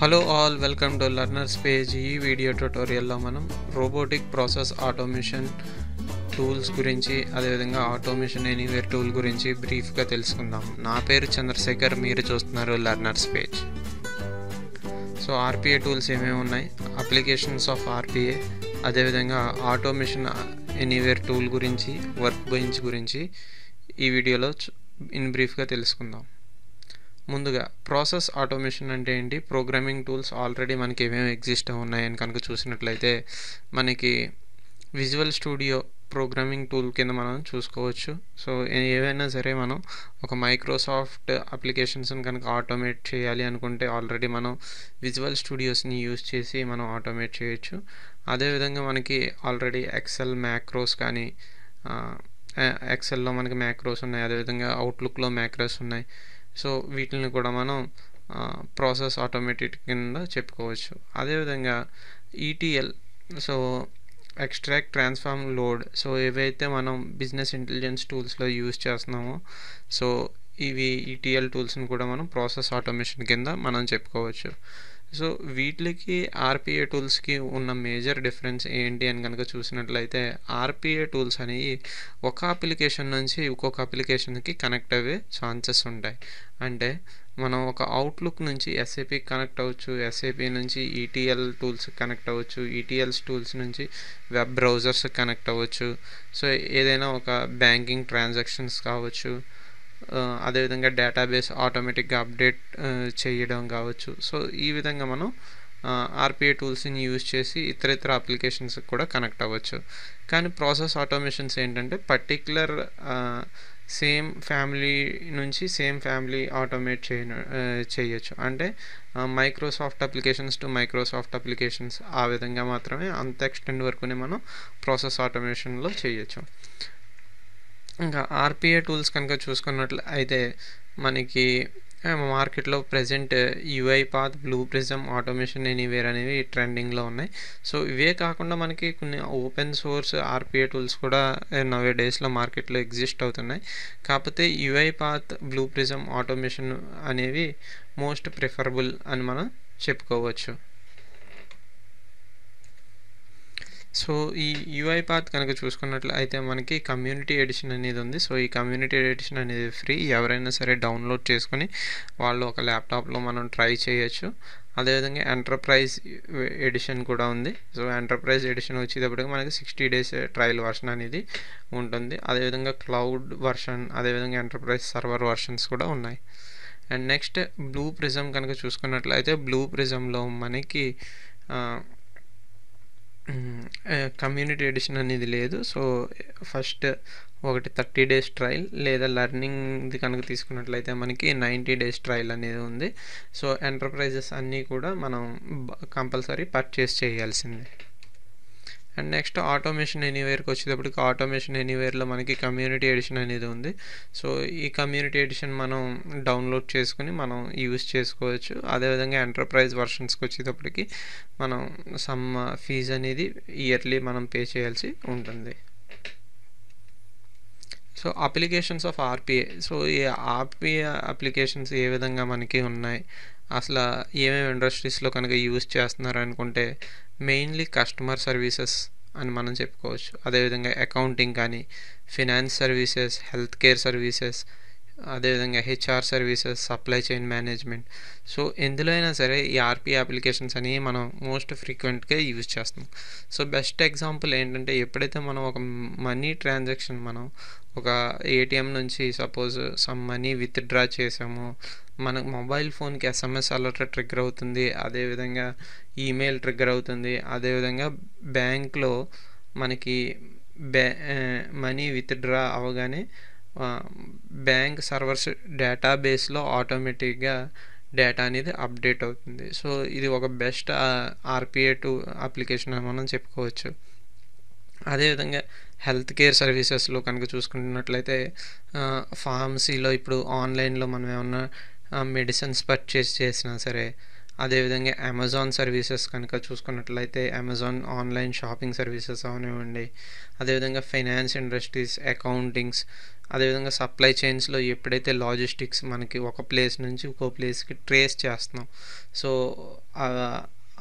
Hello all welcome to learners page ఈ video ట్యుటోరియల్లో మనం రోబోటిక్ ప్రాసెస్ ఆటోమేషన్ టూల్స్ గురించి అదేవిధంగా ఆటోమేషన్ ఎనీవేర్ టూల్ గురించి బ్రీఫ్గా తెలుసుకుందాం. నా పేరు చంద్రశేఖర్ మీరు చూస్తున్నారు learners page so RPA tools ఏమేమి ఉన్నాయి? అప్లికేషన్స్ ఆఫ్ ఆర్పిఏ అదేవిధంగా ఆటోమేషన్ ఎనీవేర్ టూల్ గురించి వర్క్ బెంచ్ గురించి ఈ వీడియోలో ఇన్ బ్రీఫ్గా తెలుసుకుందాం. ముందుగా ప్రాసెస్ ఆటోమేషన్ అంటే ఏంటి? ప్రోగ్రామింగ్ టూల్స్ ఆల్రెడీ మనకి ఏమేమి ఎగ్జిస్ట్ ఉన్నాయని కనుక చూసినట్లయితే మనకి విజువల్ స్టూడియో ప్రోగ్రామింగ్ టూల్ కింద మనం చూసుకోవచ్చు. సో ఏవైనా సరే మనం ఒక మైక్రోసాఫ్ట్ అప్లికేషన్స్ని కనుక ఆటోమేట్ చేయాలి అనుకుంటే ఆల్రెడీ మనం విజువల్ స్టూడియోస్ని యూజ్ చేసి మనం ఆటోమేట్ చేయొచ్చు. అదేవిధంగా మనకి ఆల్రెడీ ఎక్సెల్ మ్యాక్రోస్ కానీ ఎక్సెల్లో మనకి మ్యాక్రోస్ ఉన్నాయి. అదేవిధంగా అవుట్లుక్లో మ్యాక్రోస్ ఉన్నాయి. సో వీటిని కూడా మనం ప్రాసెస్ ఆటోమేటెడ్ కింద చెప్పుకోవచ్చు. అదేవిధంగా ETL so extract transform load so ఏవైతే మనం బిజినెస్ ఇంటెలిజెన్స్ టూల్స్లో యూజ్ చేస్తున్నామో సో ఇవి ఈటీఎల్ టూల్స్ని కూడా మనం ప్రాసెస్ ఆటోమేషన్ కింద మనం చెప్పుకోవచ్చు. సో వీటికి ఆర్పిఏ టూల్స్కి ఉన్న మేజర్ డిఫరెన్స్ ఏంటి అని కనుక చూసినట్లయితే ఆర్పిఏ టూల్స్ అనేవి ఒక అప్లికేషన్ నుంచి ఇంకొక అప్లికేషన్కి కనెక్ట్ అయ్యే ఛాన్సెస్ ఉంటాయి. అంటే మనం ఒక అవుట్లుక్ నుంచి ఎస్ఏపి కనెక్ట్ అవ్వచ్చు ఎస్ఏపి నుంచి ఈటీఎల్ టూల్స్ కనెక్ట్ అవ్వచ్చు ఈటీఎల్స్ టూల్స్ నుంచి వెబ్ బ్రౌజర్స్ కనెక్ట్ అవ్వచ్చు. సో ఏదైనా ఒక బ్యాంకింగ్ ట్రాన్సాక్షన్స్ కావచ్చు అదేవిధంగా డేటాబేస్ ఆటోమేటిక్గా అప్డేట్ చేయడం కావచ్చు. సో ఈ విధంగా మనం ఆర్పిఏ టూల్స్ని యూజ్ చేసి ఇతర ఇతర అప్లికేషన్స్కి కూడా కనెక్ట్ అవ్వచ్చు. కానీ ప్రాసెస్ ఆటోమేషన్స్ ఏంటంటే పర్టిక్యులర్ సేమ్ ఫ్యామిలీ నుంచి సేమ్ ఫ్యామిలీ ఆటోమేట్ చేయ చేయొచ్చు. అంటే Microsoft applications to Microsoft applications ఆ విధంగా మాత్రమే అంత ఎక్స్టెండ్ వరకునే మనం ప్రాసెస్ ఆటోమేషన్లో చేయొచ్చు. ఇంకా ఆర్పిఏ టూల్స్ కనుక చూసుకున్నట్లు అయితే మనకి మార్కెట్లో present UI path blue prism automation anywhere అనేవి ట్రెండింగ్లో ఉన్నాయి. సో ఇవే కాకుండా మనకి కొన్ని ఓపెన్ సోర్స్ ఆర్పిఏ టూల్స్ కూడా నవే డేస్లో మార్కెట్లో ఎగ్జిస్ట్ అవుతున్నాయి. కాకపోతే UI path blue prism automation అనేవి మోస్ట్ ప్రిఫరబుల్ అని మనం చెప్పుకోవచ్చు. సో ఈ యూఐ పాత్ కనుక చూసుకున్నట్లు అయితే మనకి కమ్యూనిటీ ఎడిషన్ అనేది ఉంది. సో ఈ కమ్యూనిటీ ఎడిషన్ అనేది ఫ్రీ ఎవరైనా సరే డౌన్లోడ్ చేసుకొని వాళ్ళు ఒక ల్యాప్టాప్లో మనం ట్రై చేయొచ్చు. అదేవిధంగా ఎంటర్ప్రైజ్ ఎడిషన్ కూడా ఉంది. సో ఎంటర్ప్రైజ్ ఎడిషన్ వచ్చేటప్పటికి మనకి సిక్స్టీ డేస్ ట్రయల్ వర్షన్ అనేది ఉంటుంది. అదేవిధంగా క్లౌడ్ వర్షన్ అదేవిధంగా ఎంటర్ప్రైజ్ సర్వర్ వర్షన్స్ కూడా ఉన్నాయి. అండ్ నెక్స్ట్ బ్లూ ప్రిజం కనుక చూసుకున్నట్లయితే బ్లూ ప్రిజంలో మనకి కమ్యూనిటీ ఎడిషన్ అనేది లేదు. సో ఫస్ట్ ఒకటి థర్టీ డేస్ ట్రయల్ లేదా లెర్నింగ్ది కనుక తీసుకున్నట్లయితే మనకి నైంటీ డేస్ ట్రయల్ అనేది ఉంది. సో ఎంటర్ప్రైజెస్ అన్నీ కూడా మనం కంపల్సరీ పర్చేస్ చేయాల్సిందే. అండ్ నెక్స్ట్ ఆటోమేషన్ ఎనీవేర్కి వచ్చేటప్పటికి ఆటోమేషన్ ఎనీవేర్లో మనకి కమ్యూనిటీ ఎడిషన్ అనేది ఉంది. సో ఈ కమ్యూనిటీ ఎడిషన్ మనం డౌన్లోడ్ చేసుకుని మనం యూస్ చేసుకోవచ్చు. అదేవిధంగా ఎంటర్ప్రైజ్ వర్షన్స్కి వచ్చేటప్పటికి మనం సమ్ ఫీజ్ uh, అనేది ఇయర్లీ మనం పే చేయాల్సి ఉంటుంది. So applications of RPA so ఈ ఆర్పిఏ అప్లికేషన్స్ ఏ విధంగా మనకి ఉన్నాయి? అసలు ఏమేమి ఇండస్ట్రీస్లో కనుక యూజ్ చేస్తున్నారు అనుకుంటే మెయిన్లీ కస్టమర్ సర్వీసెస్ అని మనం చెప్పుకోవచ్చు. అదేవిధంగా అకౌంటింగ్ కానీ finance services health care services అదేవిధంగా HR services supply chain management. So ఎందులో అయినా సరే ఈ ఆర్పీ అప్లికేషన్స్ అనేవి మనం మోస్ట్ ఫ్రీక్వెంట్గా యూజ్ చేస్తాం. సో బెస్ట్ ఎగ్జాంపుల్ ఏంటంటే ఎప్పుడైతే మనం ఒక మనీ ట్రాన్సాక్షన్ మనం ఒక ఏటీఎం నుంచి సపోజ్ సమ్ మనీ విత్డ్రా చేసాము మన మొబైల్ ఫోన్కి ఎస్ఎంఎస్ అలర్ట్ ట్రిగ్గర్ అవుతుంది అదేవిధంగా ఈమెయిల్ ట్రిగ్గర్ అవుతుంది అదేవిధంగా బ్యాంక్లో మనకి బ్యా మనీ విత్డ్రా అవగానే బ్యాంక్ సర్వర్స్ డేటాబేస్లో ఆటోమేటిక్గా డేటా అనేది అప్డేట్ అవుతుంది. సో ఇది ఒక బెస్ట్ ఆర్పిఏ టూ అప్లికేషన్ అని మనం చెప్పుకోవచ్చు. అదేవిధంగా హెల్త్ కేర్ సర్వీసెస్లో కనుక చూసుకుంటున్నట్లయితే ఫార్మసీలో ఇప్పుడు ఆన్లైన్లో మనం ఏమన్నా మెడిసిన్స్ పర్చేస్ చేసినా సరే అదేవిధంగా అమెజాన్ సర్వీసెస్ కనుక చూసుకున్నట్లయితే అమెజాన్ ఆన్లైన్ షాపింగ్ సర్వీసెస్ అవనివ్వండి. అదేవిధంగా ఫైనాన్స్ ఇండస్ట్రీస్ అకౌంటింగ్స్ అదేవిధంగా సప్లై చైన్స్లో ఎప్పుడైతే లాజిస్టిక్స్ మనకి ఒక ప్లేస్ నుంచి ఇంకో ప్లేస్కి ట్రేస్ చేస్తున్నాం సో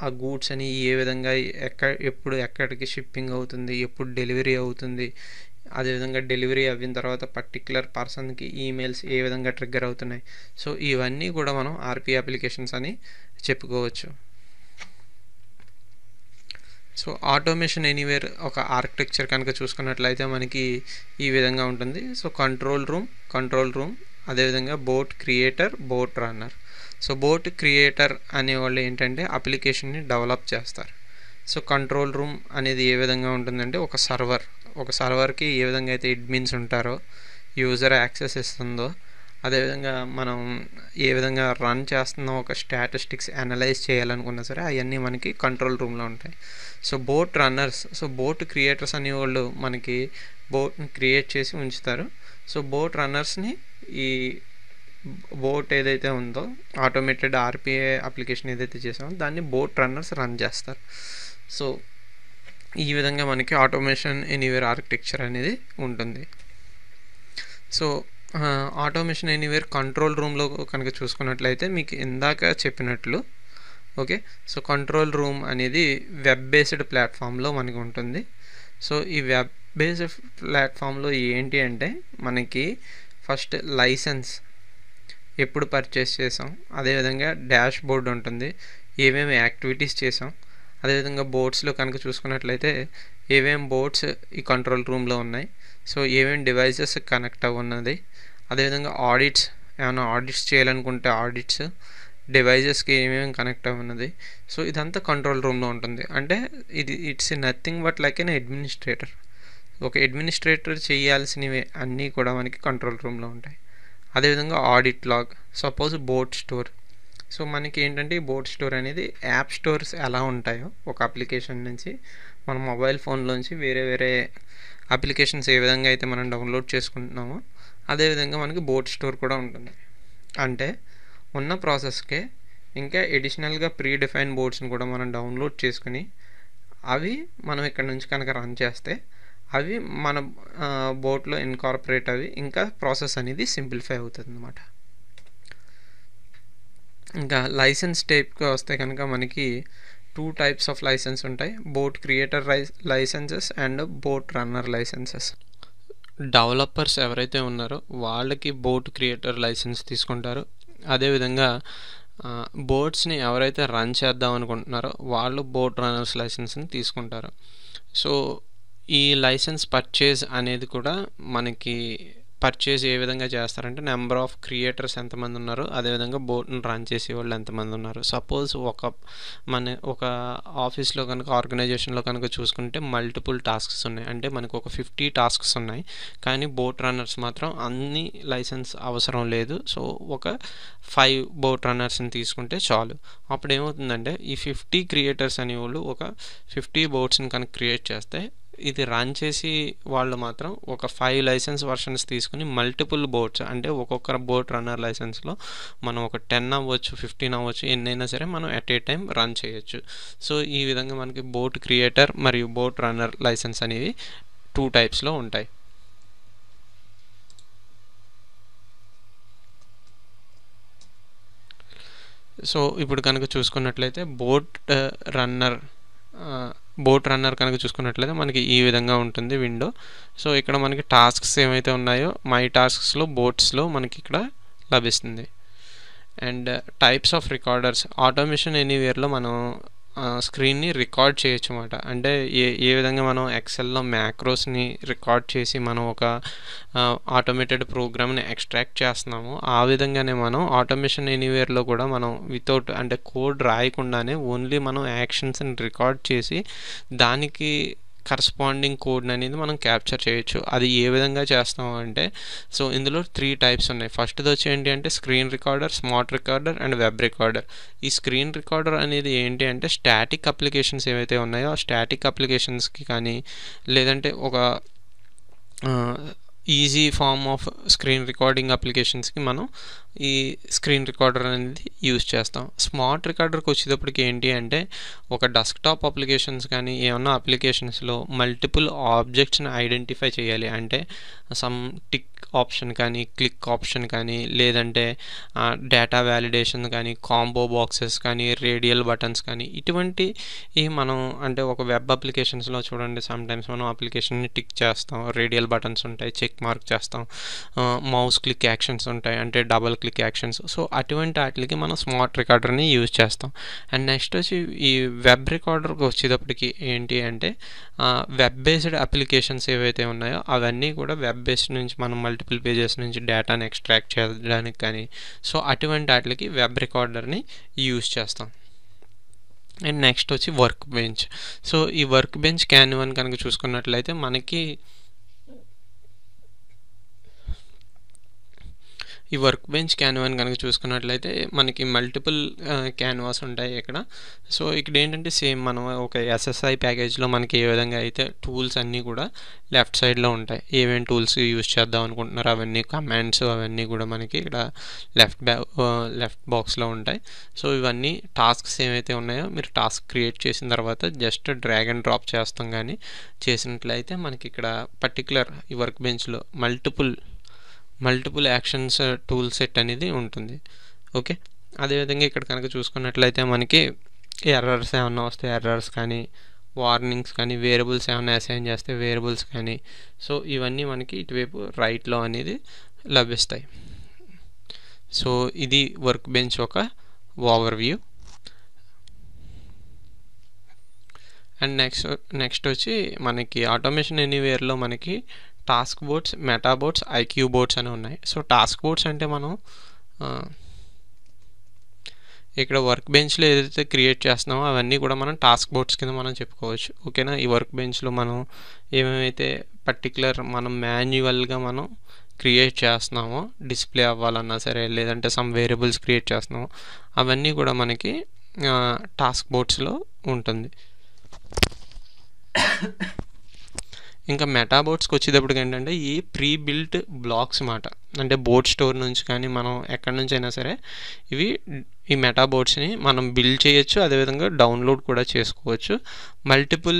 ఆ గూడ్స్ అని ఏ విధంగా ఎక్కడ ఎప్పుడు ఎక్కడికి షిప్పింగ్ అవుతుంది ఎప్పుడు డెలివరీ అవుతుంది అదేవిధంగా డెలివరీ అయిన తర్వాత పర్టికులర్ పర్సన్కి ఈమెయిల్స్ ఏ విధంగా ట్రిగ్గర్ అవుతున్నాయి సో ఇవన్నీ కూడా మనం ఆర్పీ అప్లికేషన్స్ అని చెప్పుకోవచ్చు. సో ఆటోమేషన్ ఎనీవేర్ ఒక ఆర్కిటెక్చర్ కనుక చూసుకున్నట్లయితే మనకి ఈ విధంగా ఉంటుంది. So control room control room అదేవిధంగా bot creator bot runner. So bot creator అనేవాళ్ళు ఏంటంటే అప్లికేషన్ని డెవలప్ చేస్తారు. సో కంట్రోల్ రూమ్ అనేది ఏ విధంగా ఉంటుందంటే ఒక సర్వర్ ఒక సర్వర్కి ఏ విధంగా అయితే అడ్మిన్స్ ఉంటారో యూజర్ యాక్సెస్ ఇస్తుందో అదేవిధంగా మనం ఏ విధంగా రన్ చేస్తున్నా ఒక స్టాటిస్టిక్స్ అనలైజ్ చేయాలనుకున్నా సరే అవన్నీ మనకి కంట్రోల్ రూమ్లో ఉంటాయి. So bot runners so bot creators అనేవాళ్ళు మనకి బోట్ని క్రియేట్ చేసి ఉంచుతారు. సో బోట్ రన్నర్స్ని ఈ బోట్ ఏదైతే ఉందో ఆటోమేటెడ్ ఆర్పిఐ అప్లికేషన్ ఏదైతే చేసామో దాన్ని బోట్ రన్నర్స్ రన్ చేస్తారు. సో ఈ విధంగా మనకి ఆటోమేషన్ ఎనీవేర్ ఆర్కిటెక్చర్ అనేది ఉంటుంది. సో ఆటోమేషన్ ఎనీవేర్ కంట్రోల్ రూమ్లో కనుక చూసుకున్నట్లయితే మీకు ఇందాక చెప్పినట్లు ఓకే? సో కంట్రోల్ రూమ్ అనేది వెబ్ బేస్డ్ ప్లాట్ఫామ్లో మనకి ఉంటుంది. సో ఈ వెబ్ బేస్డ్ ప్లాట్ఫామ్లో ఏంటి అంటే మనకి ఫస్ట్ లైసెన్స్ ఎప్పుడు పర్చేస్ చేసాం అదేవిధంగా డాష్ బోర్డ్ ఉంటుంది ఏమేమి యాక్టివిటీస్ చేసాం అదేవిధంగా బోర్డ్స్లో కనుక చూసుకున్నట్లయితే ఏమేమి బోర్డ్స్ ఈ కంట్రోల్ రూమ్లో ఉన్నాయి సో ఏమేమి డివైజెస్ కనెక్ట్ అవ్వన్నది అదేవిధంగా ఆడిట్స్ ఏమైనా ఆడిట్స్ చేయాలనుకుంటే ఆడిట్స్ డివైజెస్కి ఏమేమి కనెక్ట్ అవ్వ ఉన్నది. సో ఇదంతా కంట్రోల్ రూమ్లో ఉంటుంది. అంటే ఇది it's nothing but like an administrator. ఒక అడ్మినిస్ట్రేటర్ చేయాల్సినవి అన్నీ కూడా మనకి కంట్రోల్ రూమ్లో ఉంటాయి. అదేవిధంగా audit log suppose board store. So మనకి ఏంటంటే ఈ బోర్డ్ స్టోర్ అనేది యాప్ స్టోర్స్ ఎలా ఉంటాయో ఒక అప్లికేషన్ నుంచి మన మొబైల్ ఫోన్లోంచి వేరే వేరే అప్లికేషన్స్ ఏ విధంగా అయితే మనం డౌన్లోడ్ చేసుకుంటున్నామో అదేవిధంగా మనకి బోర్డ్ స్టోర్ కూడా ఉంటుంది. అంటే ఉన్న ప్రాసెస్కే ఇంకా ఎడిషనల్గా ప్రీ డిఫైన్ బోర్డ్స్ని కూడా మనం డౌన్లోడ్ చేసుకుని అవి మనం ఇక్కడ నుంచి కనుక రన్ చేస్తే అవి మన బోట్లో ఇన్కార్పొరేట్ అవి ఇంకా ప్రాసెస్ అనేది సింప్లిఫై అవుతుంది అనమాట ఇంకా లైసెన్స్ టైప్కి వస్తే కనుక మనకి టూ టైప్స్ ఆఫ్ లైసెన్స్ ఉంటాయి. Bot creator licenses and bot runner licenses. Developers ఎవరైతే ఉన్నారో వాళ్ళకి బోట్ క్రియేటర్ లైసెన్స్ తీసుకుంటారు. అదేవిధంగా బోట్స్ని ఎవరైతే రన్ చేద్దాం అనుకుంటున్నారో వాళ్ళు బోట్ రన్నర్స్ లైసెన్స్ని తీసుకుంటారు. సో ఈ లైసెన్స్ పర్చేజ్ అనేది కూడా మనకి పర్చేజ్ ఏ విధంగా చేస్తారంటే నెంబర్ ఆఫ్ క్రియేటర్స్ ఎంతమంది ఉన్నారు అదేవిధంగా బోట్ని రన్ చేసే వాళ్ళు ఎంతమంది ఉన్నారు. సపోజ్ ఒక మన ఒక ఆఫీస్లో కనుక ఆర్గనైజేషన్లో కనుక చూసుకుంటే మల్టిపుల్ టాస్క్స్ ఉన్నాయి. అంటే మనకు ఒక ఫిఫ్టీ టాస్క్స్ ఉన్నాయి. కానీ బోట్ రన్నర్స్ మాత్రం అన్ని లైసెన్స్ అవసరం లేదు. సో ఒక ఫైవ్ బోట్ రన్నర్స్ని తీసుకుంటే చాలు. అప్పుడు ఏమవుతుందంటే ఈ ఫిఫ్టీ క్రియేటర్స్ అనేవాళ్ళు ఒక ఫిఫ్టీ బోట్స్ని కనుక క్రియేట్ చేస్తే ఇది రన్ చేసి వాళ్ళు మాత్రం ఒక ఫైవ్ లైసెన్స్ వర్షన్స్ తీసుకుని మల్టిపుల్ బోట్స్ అంటే ఒక్కొక్క బోట్ రన్నర్ లైసెన్స్లో మనం ఒక టెన్ అవ్వచ్చు ఫిఫ్టీన్ అవ్వచ్చు ఎన్నైనా సరే మనం ఎట్ ఏ టైం రన్ చేయొచ్చు. సో ఈ విధంగా మనకి బోట్ క్రియేటర్ మరియు బోట్ రన్నర్ లైసెన్స్ అనేవి టూ టైప్స్లో ఉంటాయి. సో ఇప్పుడు కనుక చూసుకున్నట్లయితే bot runner uh, bot runner కనుక చూసుకున్నట్లయితే మనకి ఈ విధంగా ఉంటుంది విండో. సో ఇక్కడ మనకి టాస్క్స్ ఏమైతే ఉన్నాయో మై టాస్క్స్లో బోట్స్లో మనకి ఇక్కడ లభిస్తుంది. And types of recorders. Automation ఎనీవేర్లో మనం స్క్రీన్ని రికార్డ్ చేయొచ్చు అనమాట అంటే ఏ ఏ విధంగా మనం ఎక్సెల్లో మ్యాక్రోస్ని రికార్డ్ చేసి మనం ఒక ఆటోమేటెడ్ ప్రోగ్రామ్ని ఎక్స్ట్రాక్ట్ చేస్తున్నాము ఆ విధంగానే మనం ఆటోమేషన్ ఎనీవేర్లో కూడా మనం వితౌట్ అంటే కోడ్ రాయకుండానే ఓన్లీ మనం యాక్షన్స్ని రికార్డ్ చేసి దానికి కరస్పాండింగ్ కోడ్ని అనేది మనం క్యాప్చర్ చేయొచ్చు. అది ఏ విధంగా చేస్తాం అంటే సో ఇందులో త్రీ టైప్స్ ఉన్నాయి. ఫస్ట్ది వచ్చి ఏంటి అంటే screen recorder smart recorder and web recorder ఈ స్క్రీన్ రికార్డర్ అనేది ఏంటి అంటే స్టాటిక్ అప్లికేషన్స్ ఏవైతే ఉన్నాయో ఆ స్టాటిక్ అప్లికేషన్స్కి కానీ లేదంటే ఒక easy form of screen recording అప్లికేషన్స్కి మనం ఈ స్క్రీన్ రికార్డర్ అనేది యూజ్ చేస్తాం. స్మార్ట్ రికార్డర్కి వచ్చేటప్పటికి ఏంటి అంటే ఒక డెస్క్టాప్ అప్లికేషన్స్ కానీ ఏమన్నా అప్లికేషన్స్లో మల్టిపుల్ ఆబ్జెక్ట్స్ని ఐడెంటిఫై చేయాలి. అంటే సమ్ టిక్ ఆప్షన్ కానీ క్లిక్ ఆప్షన్ కానీ లేదంటే డేటా వ్యాలిడేషన్ కానీ కాంబో బాక్సెస్ కానీ రేడియల్ బటన్స్ కానీ ఇటువంటి ఈ మనం అంటే ఒక వెబ్ అప్లికేషన్స్లో చూడండి సమ్ టైమ్స్ మనం అప్లికేషన్ని టిక్ చేస్తాం రేడియల్ బటన్స్ ఉంటాయి చెక్ మార్క్ చేస్తాం మౌస్ క్లిక్ యాక్షన్స్ ఉంటాయి అంటే డబల్ క్లిక్ యాక్షన్స్ సో అటువంటి వాటికి మనం స్మార్ట్ రికార్డర్ని యూజ్ చేస్తాం. అండ్ నెక్స్ట్ వచ్చి ఈ వెబ్ రికార్డర్కి వచ్చేటప్పటికి ఏంటి అంటే వెబ్ బేస్డ్ అప్లికేషన్స్ ఏవైతే ఉన్నాయో అవన్నీ కూడా వెబ్ బేస్డ్ నుంచి మనం మల్టిపుల్ పేజెస్ నుంచి డేటాని ఎక్స్ట్రాక్ట్ చేయడానికి కానీ సో అటువంటి వాటికి వెబ్ రికార్డర్ని యూజ్ చేస్తాం. అండ్ నెక్స్ట్ వచ్చి వర్క్ బెంచ్ సో ఈ వర్క్ బెంచ్ క్యాన్ వన్ కనుక చూసుకున్నట్లయితే మనకి ఈ వర్క్ బెంచ్ క్యాన్వాన్ కనుక చూసుకున్నట్లయితే మనకి మల్టిపుల్ క్యాన్వాస్ ఉంటాయి ఇక్కడ. సో ఇక్కడ ఏంటంటే సేమ్ మనం ఒక ఎస్ఎస్ఐ ప్యాకేజ్లో మనకి ఏ విధంగా అయితే టూల్స్ అన్నీ కూడా లెఫ్ట్ సైడ్లో ఉంటాయి. ఏమేమి టూల్స్ యూజ్ చేద్దాం అనుకుంటున్నారో అవన్నీ కమాండ్స్ అవన్నీ కూడా మనకి ఇక్కడ లెఫ్ట్ బ్యా లెఫ్ట్ బాక్స్లో ఉంటాయి. సో ఇవన్నీ టాస్క్స్ ఏమైతే ఉన్నాయో మీరు టాస్క్ క్రియేట్ చేసిన తర్వాత జస్ట్ డ్రాగ్ అండ్ డ్రాప్ చేస్తాం కానీ చేసినట్లయితే మనకి ఇక్కడ పర్టికులర్ ఈ వర్క్ బెంచ్లో multiple multiple actions tool set అనేది ఉంటుంది. ఓకే? అదేవిధంగా ఇక్కడ కనుక చూసుకున్నట్లయితే మనకి ఎర్రర్స్ ఏమన్నా వస్తే ఎర్రర్స్ కానీ వార్నింగ్స్ కానీ వేరియబుల్స్ ఏమైనా అసైన్ చేస్తే వేరియబుల్స్ కానీ సో ఇవన్నీ మనకి ఇటువైపు రైట్లో అనేది లభిస్తాయి. సో ఇది వర్క్ బెంచ్ ఒక overview and next next వచ్చి మనకి ఆటోమేషన్ ఎనీవేర్లో మనకి task boards meta boards IQ boards అని ఉన్నాయి. సో టాస్క్ బోర్డ్స్ అంటే మనం ఇక్కడ వర్క్ బెంచ్లో ఏదైతే క్రియేట్ చేస్తున్నామో అవన్నీ కూడా మనం టాస్క్ బోర్డ్స్ కింద మనం చెప్పుకోవచ్చు. ఓకేనా? ఈ వర్క్ బెంచ్లో మనం ఏమేమైతే పర్టికులర్ మనం మాన్యువల్గా మనం క్రియేట్ చేస్తున్నామో డిస్ప్లే అవ్వాలన్నా సరే లేదంటే సమ్ వేరియబుల్స్ క్రియేట్ చేస్తున్నామో అవన్నీ కూడా మనకి టాస్క్ బోర్డ్స్లో ఉంటుంది. ఇంకా మెటాబోట్స్కి వచ్చేటప్పటికి ఏంటంటే ఈ ప్రీ బిల్ట్ బ్లాక్స్ మాట. అంటే బోర్డ్ స్టోర్ నుంచి కానీ మనం ఎక్కడి నుంచి అయినా సరే ఇవి ఈ మెటాబోర్డ్స్ని మనం బిల్డ్ చేయొచ్చు అదేవిధంగా డౌన్లోడ్ కూడా చేసుకోవచ్చు. మల్టిపుల్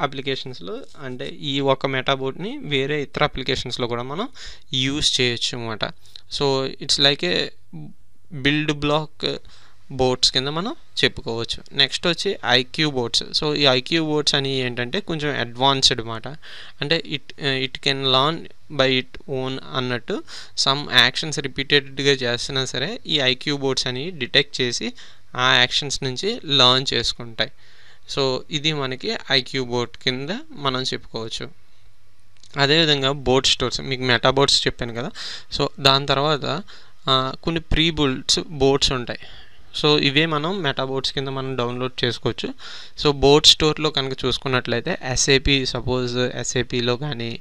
అప్లికేషన్స్లో అంటే ఈ ఒక మెటాబోర్డ్ని వేరే ఇతర అప్లికేషన్స్లో కూడా మనం యూస్ చేయొచ్చు అనమాట so it's like a build block boards కింద మనం చెప్పుకోవచ్చు. నెక్స్ట్ వచ్చి ఐక్యూ బోర్డ్స్ సో ఈ ఐక్యూ బోర్డ్స్ అని ఏంటంటే కొంచెం అడ్వాన్స్డ్ అనమాట అంటే it it can learn by it own అన్నట్టు సమ్ యాక్షన్స్ రిపీటెడ్గా చేస్తున్నా సరే ఈ ఐక్యూ బోర్డ్స్ అని డిటెక్ట్ చేసి ఆ యాక్షన్స్ నుంచి లర్న్ చేసుకుంటాయి. సో ఇది మనకి ఐక్యూ బోర్డ్ కింద మనం చెప్పుకోవచ్చు. అదేవిధంగా బోర్డ్ స్టోర్స్ మీకు మెటా బోర్డ్స్ చెప్పాను కదా. సో దాని తర్వాత కొన్ని ప్రీ బుల్డ్స్ బోర్డ్స్ ఉంటాయి. సో ఇవే మనం మెటాబోర్డ్స్ కింద మనం డౌన్లోడ్ చేసుకోవచ్చు. సో బోర్డ్ స్టోర్లో కనుక చూసుకున్నట్లయితే ఎస్ఏపి సపోజ్ ఎస్ఏపిలో కానీ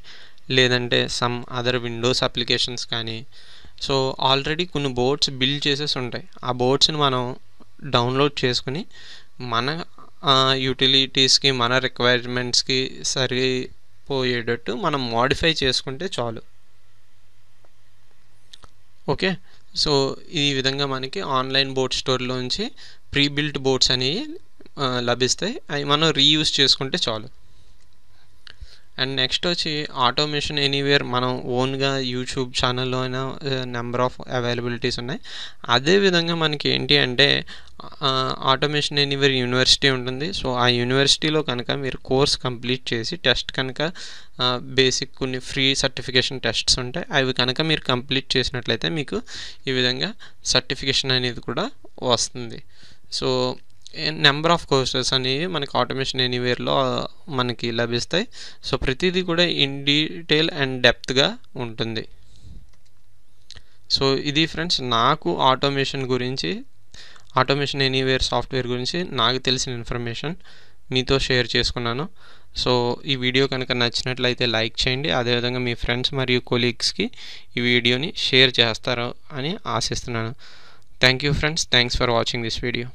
లేదంటే సమ్ అదర్ విండోస్ అప్లికేషన్స్ కానీ సో ఆల్రెడీ కొన్ని బోర్డ్స్ బిల్డ్ చేసేసి ఉంటాయి. ఆ బోర్డ్స్ని మనం డౌన్లోడ్ చేసుకుని మన యూటిలిటీస్కి మన రిక్వైర్మెంట్స్కి సరిపోయేటట్టు మనం మోడిఫై చేసుకుంటే చాలు. ఓకే సో ఈ విధంగా మనకి ఆన్లైన్ బోర్డ్ స్టోర్లోంచి ప్రీ బిల్ట్ బోర్డ్స్ అనేవి లభిస్తాయి. అవి మనం రీయూజ్ చేసుకుంటే చాలు. అండ్ నెక్స్ట్ వచ్చి ఆటోమేషన్ ఎనీవేర్ మనం ఓన్గా యూట్యూబ్ ఛానల్లో అయినా నెంబర్ ఆఫ్ అవైలబిలిటీస్ ఉన్నాయి. అదేవిధంగా మనకి ఏంటి అంటే ఆటోమేషన్ ఎనీవేర్ యూనివర్సిటీ ఉంటుంది. సో ఆ యూనివర్సిటీలో కనుక మీరు కోర్స్ కంప్లీట్ చేసి టెస్ట్ కనుక బేసిక్ కొన్ని ఫ్రీ సర్టిఫికేషన్ టెస్ట్స్ ఉంటాయి. అవి కనుక మీరు కంప్లీట్ చేసినట్లయితే మీకు ఈ విధంగా సర్టిఫికేషన్ అనేది కూడా వస్తుంది. సో నెంబర్ ఆఫ్ కోర్సెస్ అనేవి మనకి ఆటోమేషన్ ఎనీవేర్లో మనకి లభిస్తాయి. సో ప్రతిదీ కూడా ఇన్ డీటెయిల్ అండ్ డెప్త్గా ఉంటుంది. సో ఇది ఫ్రెండ్స్ నాకు ఆటోమేషన్ గురించి ఆటోమేషన్ ఎనీవేర్ సాఫ్ట్వేర్ గురించి నాకు తెలిసిన ఇన్ఫర్మేషన్ మీతో షేర్ చేసుకున్నాను. సో ఈ వీడియో కనుక నచ్చినట్లయితే లైక్ చేయండి. అదేవిధంగా మీ ఫ్రెండ్స్ మరియు కొలీగ్స్కి ఈ వీడియోని షేర్ చేస్తారు అని ఆశిస్తున్నాను. Thank you friends. Thanks for watching this video.